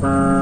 Bye.